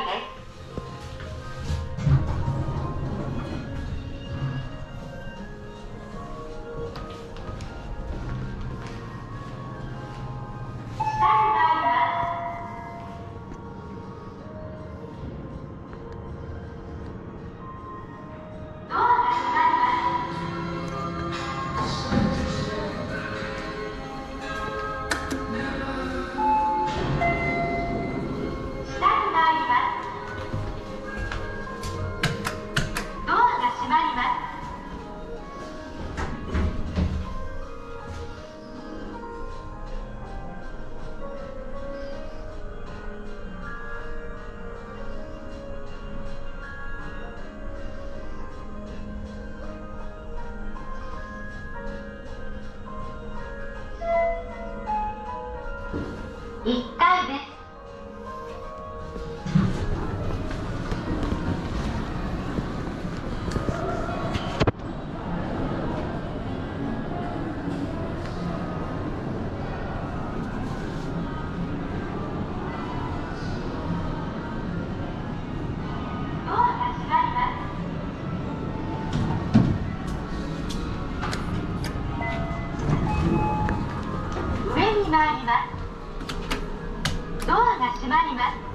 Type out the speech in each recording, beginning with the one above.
Saturday 上に。参ります。ドアが閉まります。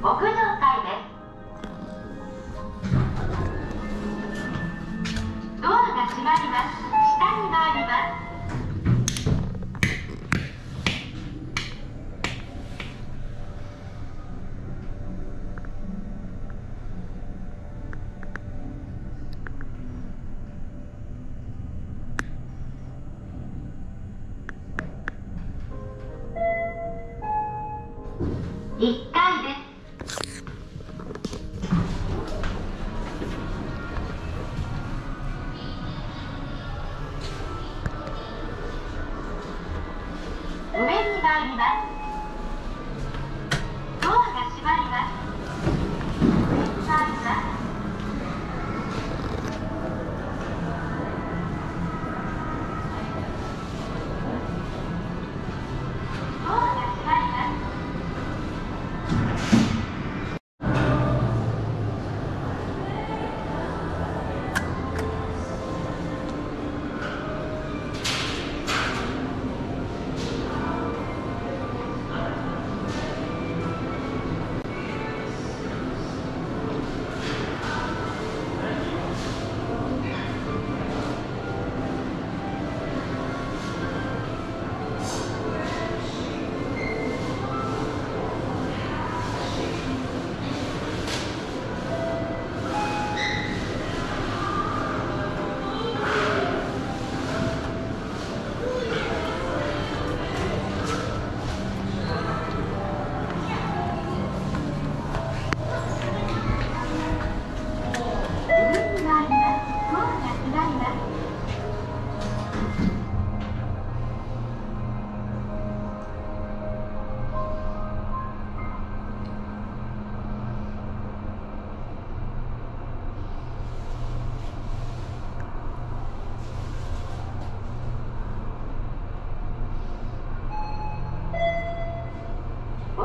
屋上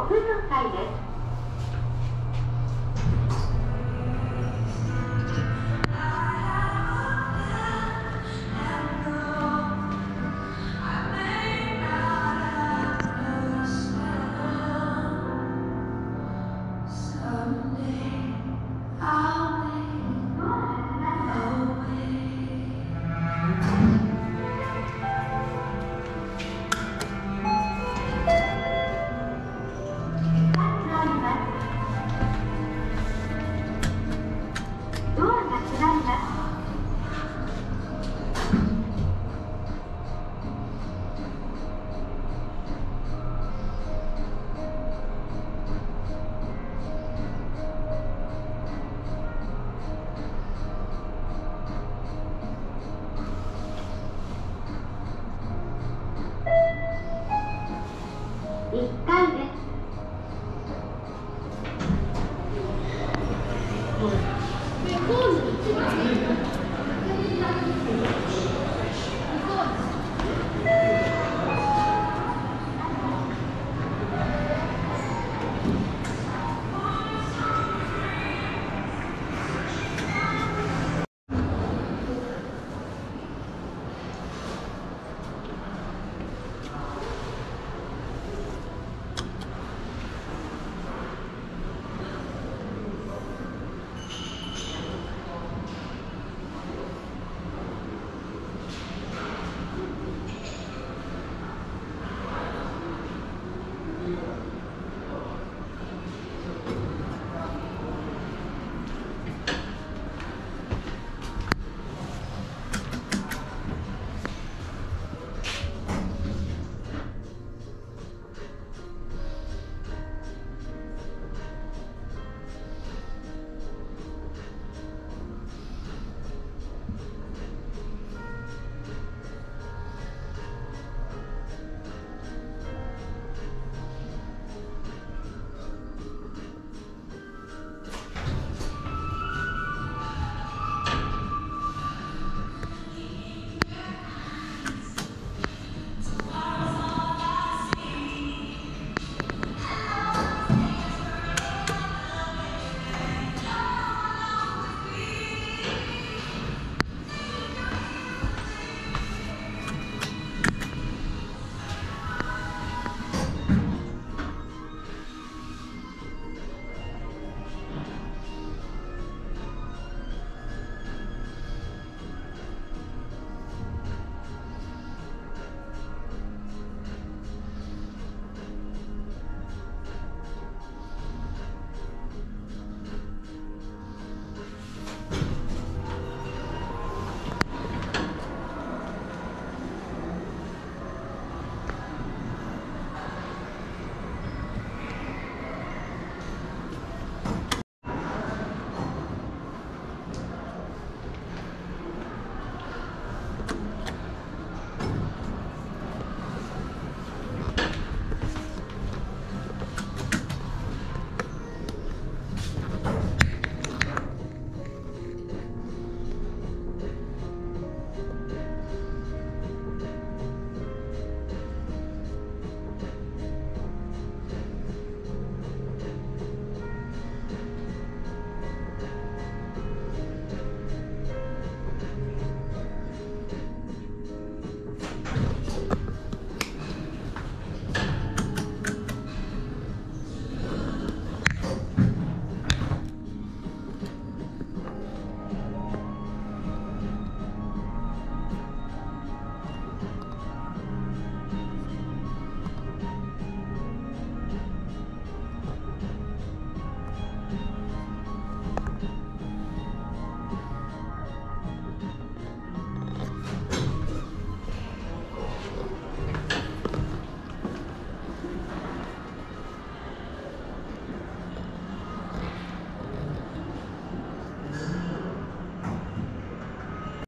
5分のです。